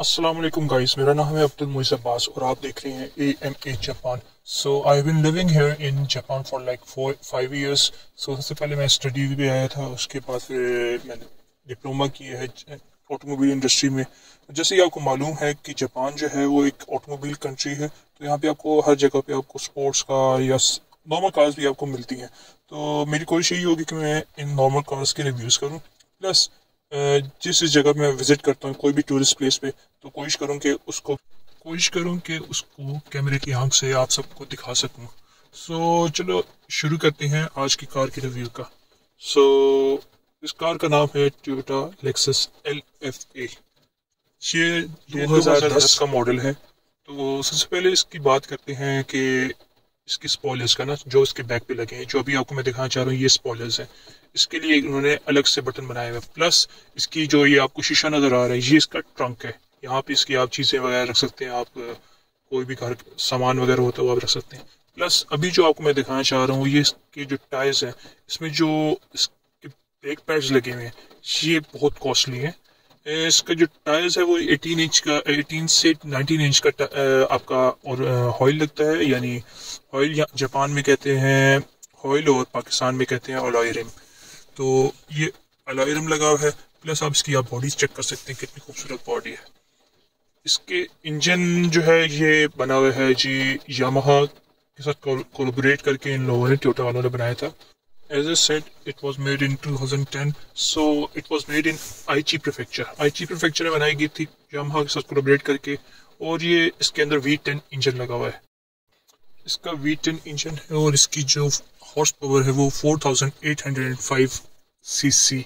السلام علیکم گائز میرا نام ہے عبد المعیز عباس اور آپ دیکھ رہے ہیں A M A Japan so I been living here in Japan for like four five years so سب سے پہلے میں اسٹڈی بھی آیا تھا، اس کے بعد پھر میں نے ڈپلوما کیا ہے آٹو موبائل انڈسٹری میں. جیسے کہ آپ کو معلوم ہے کہ جاپان جو ہے، وہ ایک آٹو موبائل کنٹری ہے، تو یہاں پہ آپ کو ہر جگہ پہ آپ کو اسپورٹس کا یا نارمل کارز بھی آپ کو ملتی ہیں. تو میری کوشش یہی ہوگی کہ میں ان نارمل کارز کے ریویوز کروں. پلس جس جس جگہ میں وزٹ کرتا ہوں کوئی بھی ٹورسٹ پلیس پہ تو کوشش کروں کہ اس کو کوشش کروں کہ اس کو کیمرے کی آنکھ سے آپ سب کو دکھا سکوں۔ سو چلو شروع کرتے ہیں آج کی کار کی ریویو کا۔ سو اس کار کا نام ہے Toyota Lexus L F A یہ دو ہزار دس کا ماڈل ہے۔ تو سب سے پہلے اس کی بات کرتے ہیں کہ اس کی اسپوائلرس کا نا، جو اس کے بیک پہ لگے ہیں، جو ابھی آپ کو میں دکھانا چاہ رہا ہوں، یہ اسپوائلرس ہیں۔ اس کے لیے انہوں نے الگ سے بٹن بنائے ہوئے۔ پلس اس کی جو یہ آپ کو شیشہ نظر آ رہا ہے، یہ اس کا ٹرنک ہے۔ یہاں پہ اس کی آپ چیزیں وغیرہ رکھ سکتے ہیں، آپ کوئی بھی گھر، سامان وغیرہ ہوتا ہے وہ آپ رکھ سکتے ہیں۔ پلس ابھی جو آپ کو میں دکھانا چاہ رہا ہوں، یہ اس کے جو ٹائرز ہیں، اس میں جو اس کے بریک پیڈز لگے ہوئے ہیں، یہ بہت کاسٹلی ہیں۔ اس کا جو ٹائرز ہے وہ ایٹین انچ کا ایٹین سے نائنٹین انچ کا آپ کا اور ہائل لگتا ہے یعنی آئل جاپان میں کہتے ہیں آئل اور پاکستان میں کہتے ہیں الائرم۔ تو یہ الائرم لگا ہوا ہے، پلس آپ اس کی آپ باڈیز چیک کر سکتے ہیں کتنی خوبصورت باڈی ہے۔ اس کے انجن جو ہے، یہ بنا ہوا ہے جی یامہا کے ساتھ کولابریٹ کر کے ان لوگوں نے ٹوٹا والوں نے بنایا تھا۔ As a set it was made in two thousand ten so it was made in Aichi prefecture I چی پریفیکچر میں بنائی گئی تھی یامہا کے ساتھ کولابریٹ کر کے، اور یہ اس کے اندر وی ٹین انجن لگا ہوا ہے۔ اس کا وی ٹین انجن ہے اور اس کی جو ہارس پاور ہے وہ four thousand eight hundred and five C C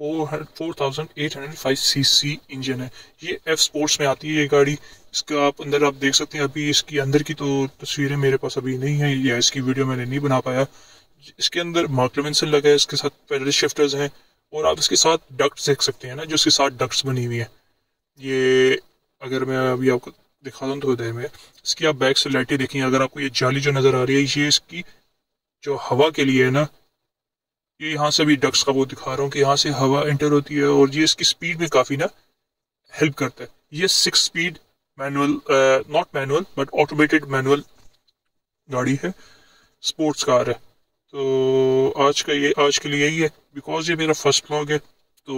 four thousand eight hundred five C C engine ہے یہ ایف اسپورٹس میں آتی ہے یہ گاڑی اس کا آپ اندر آپ دیکھ سکتے ہیں ابھی اس کی اندر کی تو تصویریں میرے پاس ابھی نہیں ہیں یا اس کی ویڈیو میں نے نہیں بنا پایا اس کے اندر مارکلوینسن لگا ہے اس کے ساتھ پیڈل شفٹرز ہیں اور آپ اس کے ساتھ ڈکٹس دیکھ سکتے ہیں نا جو اس کے ساتھ ڈکٹس بنی ہوئی ہیں یہ اگر میں ابھی آپ کو دکھا دوں تھوڑی دیر میں اس کی آپ بیک سے لائٹیں دیکھیں اگر آپ کو یہ جالی جو نظر آ رہی ہے یہ اس کی جو ہوا کے لیے ہے نا یہ یہاں سے بھی ڈکس کا وہ دکھا رہا ہوں کہ یہاں سے ہوا انٹر ہوتی ہے اور یہ اس کی سپیڈ میں کافی نا ہیلپ کرتا ہے۔ یہ six speed manual not manual but automated manual گاڑی ہے اسپورٹس کار ہے۔ تو آج کا یہ آج کے لیے یہی ہے۔ بیکاز یہ میرا فرسٹ بلاگ ہے، تو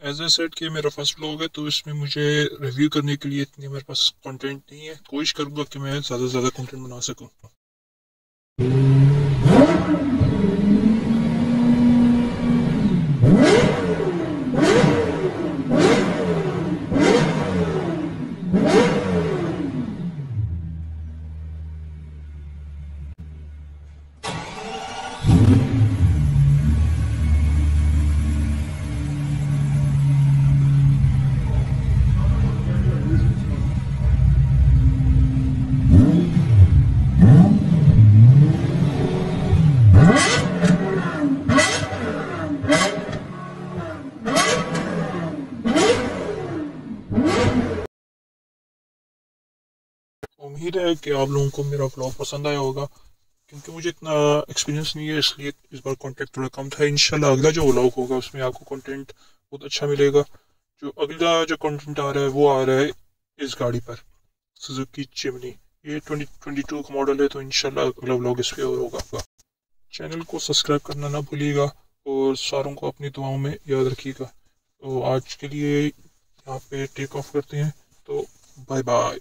ایز اے سیٹ کہ میرا فرسٹ بلاگ ہے، تو اس میں مجھے ریویو کرنے کے لیے اتنی میرے پاس کنٹینٹ نہیں ہے۔ کوشش کروں گا کہ میں زیادہ سے زیادہ کنٹینٹ بنا سکوں۔ Woo! امید ہے کہ آپ لوگوں کو میرا ولاگ پسند آیا ہوگا، کیونکہ مجھے اتنا ایکسپیرینس نہیں ہے، اس لیے اس بار کانٹیکٹ تھوڑا کم تھا۔ انشاءاللہ اگلا جو ولاگ ہوگا، اس میں آپ کو کانٹینٹ بہت اچھا ملے گا۔ جو اگلا جو کانٹینٹ آ رہا ہے، وہ آ رہا ہے اس گاڑی پر سزوکی چمنی یہ ٹوئنٹی ٹوئنٹی ٹو کا ماڈل ہے، تو انشاءاللہ اگلا ولاگ اس پہ اور ہوگا۔ چینل کو سبسکرائب کرنا نہ بھولیے گا اور ساروں کو اپنی دعاؤں میں یاد رکھیے گا۔ تو آج کے لیے یہاں پہ ٹیک آف کرتے ہیں۔ تو بائے بائے